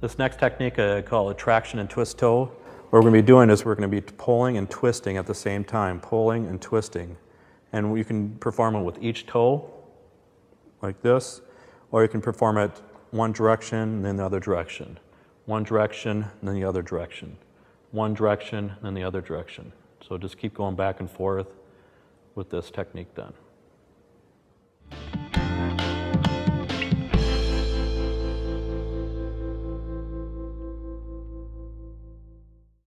This next technique uh, I call a traction and twist toe. What we're going to be doing is we're going to be pulling and twisting at the same time, pulling and twisting. And you can perform it with each toe, like this, or you can perform it one direction and then the other direction. One direction and then the other direction. One direction and then the other direction. So just keep going back and forth with this technique then.